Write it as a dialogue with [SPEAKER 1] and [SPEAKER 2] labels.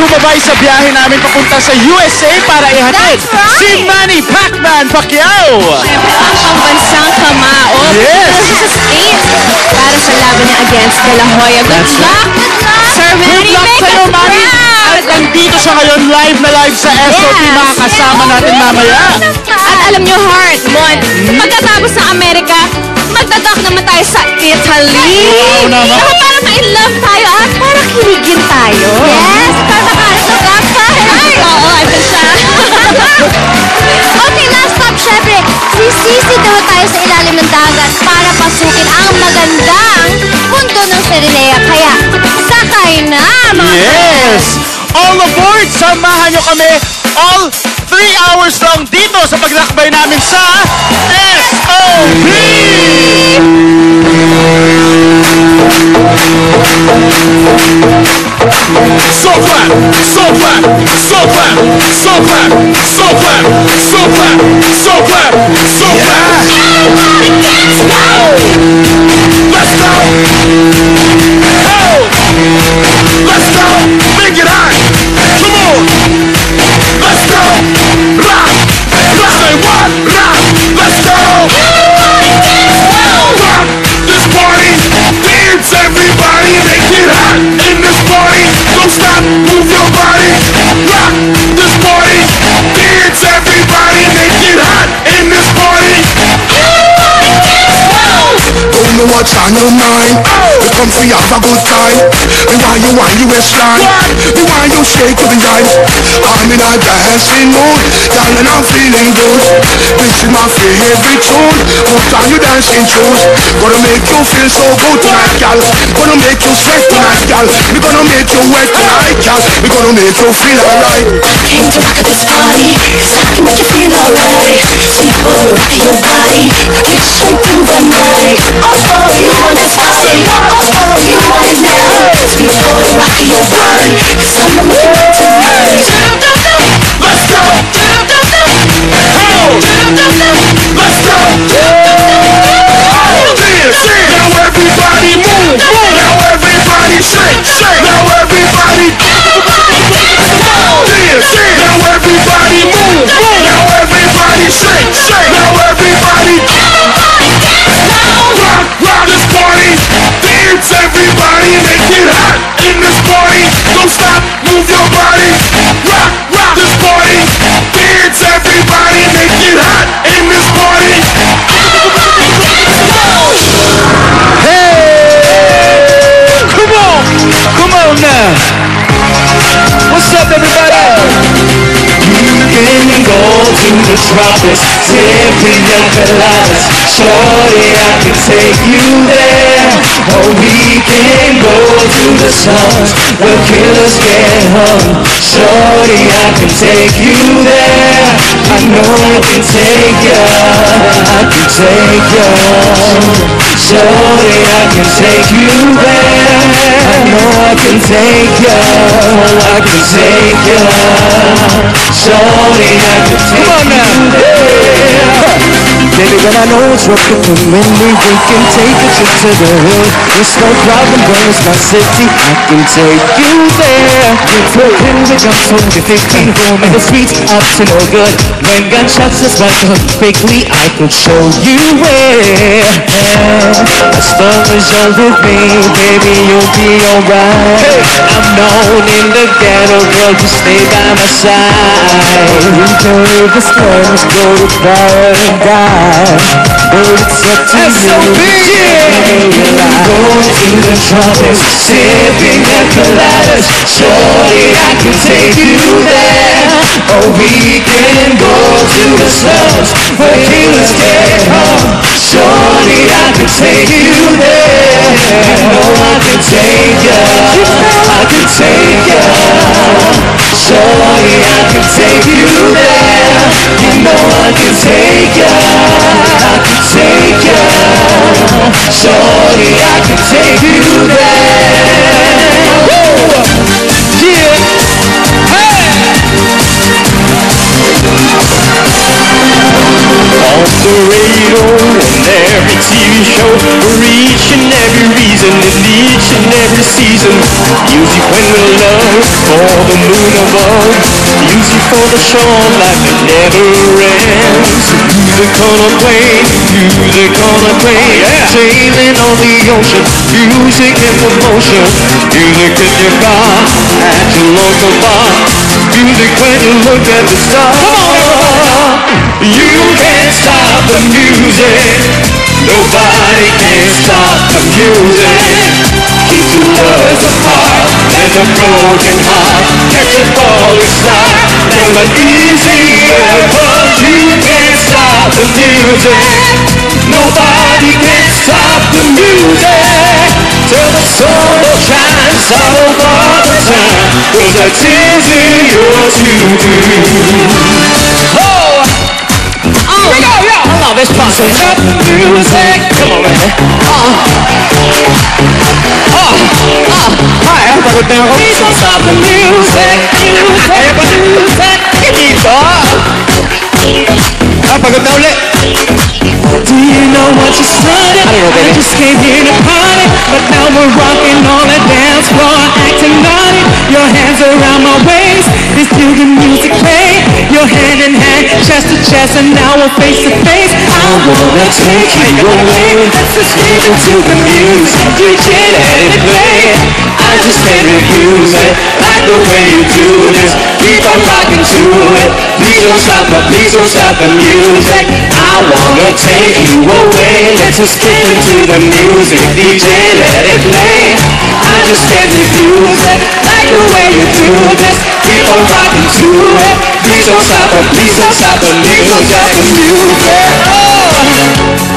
[SPEAKER 1] sumabay sa biyahe namin papunta sa USA para ihatid
[SPEAKER 2] That's right.
[SPEAKER 1] si Manny Pacman Pacquiao.
[SPEAKER 2] Siyempre, ang pambansang kamao.
[SPEAKER 1] Yes.
[SPEAKER 2] Sa States para sa laban niya against De La Hoya. Good
[SPEAKER 1] That's
[SPEAKER 2] luck! Good luck! Sir
[SPEAKER 1] Good
[SPEAKER 2] Manny,
[SPEAKER 1] luck
[SPEAKER 2] make
[SPEAKER 1] sa'yo, Manny! At nandito siya ngayon live na live sa SOP
[SPEAKER 2] Yes.
[SPEAKER 1] mga kasama natin mamaya.
[SPEAKER 2] At alam nyo, Heart, Mon, pagkatapos ng Amerika, magdadak naman tayo sa Italy.
[SPEAKER 1] Wow naman.
[SPEAKER 2] Para ma-in-love tayo at para kiligin tayo. Yes, para ito siya.
[SPEAKER 3] Okay, last stop, syempre, sisisi daw tayo sa ilalim ng dagat para pasukin ang magandang mundo ng Serenea. Kaya, sakay na, mga
[SPEAKER 1] Yes! All aboard! Samahan nyo kami all 3 hours lang dito sa paglakbay namin sa SOP!
[SPEAKER 4] So clap, so clap, so clap, so clap, On your
[SPEAKER 5] mind. We come you have a good time. Me want you want you waistline? Me want you shake to the jive I'm in a dancing mood and I'm feeling good. This is my favorite tune. Put on your dancing shoes Gonna make you feel so good tonight, girl Gonna make you sweat tonight, girl We gonna make you wet tonight, girl We gonna make you feel alright.
[SPEAKER 6] Came to rock at this party, cause I can make you feel alright. Sweet boy, your body, get straight through the night. Oh, oh, you this party, cause I'm the
[SPEAKER 1] on now! What's up, everybody?
[SPEAKER 4] You can go to the tropics, take pina coladas. Shorty, I can take you there. To the slums where killers get hung. Shorty, I can take you there. I know I can take ya. I can take ya. Shorty, I can take you there. I know I can take ya. I can take ya. Shorty, I can take
[SPEAKER 1] Come on now.
[SPEAKER 4] you there.
[SPEAKER 7] Baby, when I know it's working for me, we can take a trip to the hood. It's no problem, girl, it's my city. I can take you there. You're talking with your phone, you're 15 home, and the streets up to no good. When gunshots is a quickly, I could show you where. As long as you're with me, baby, you'll be alright. I'm known in the ghetto, girl, you stay by my side. We can leave this let's go to fire and die. But it's up to
[SPEAKER 4] SOB,
[SPEAKER 7] you.
[SPEAKER 4] Go to the tropics, sipping at coladas. Shorty, I can take you there. Or we can go to the slums where killers get hung. Surely I can take you there. You know I can take ya. I can take ya. Shorty, I can take you there. You know I can take ya. Shorty, I can take you there. Woo! Yeah. Off the radio and every TV show For each and every reason in each and every season Music when we're alone for the moon above. For the shore like it never ends. Music on a plane, music on a plane. Sailing on the ocean, music in the motion. Music in your car, at your local bar. Music when you look at the stars. You can't stop the music. Nobody can stop the music. Keep two lovers apart and a broken heart. Catch a falling star. Never easier, but you can't stop the music. Nobody can stop the music. Till the sun shines all over the time. Cause that's easier to do. Oh! Here we go, yeah! I love this part. Stop the music. Come on, man. Oh. Oh. Oh. Hi, everybody down. Please don't stop the music. Music. Everybody. Pagod na. Do you know what you started? I know. I just came here to party, but now we're rocking on the dance floor, acting naughty. Your hands around my waist, this the music play. Your hand in hand, chest to chest, and now we're face to face. I wanna take you away. Let's get into the music, DJ let it play. I just can't refuse it, like the way you do this. Keep on rocking to it. Please don't stop, but please don't stop the music. I wanna take you away. Let's just get into the music, DJ let it play. I just can't refuse it, like the way you do this. Keep on rocking to it. Please don't stop, but please don't stop the music, the music. Oh.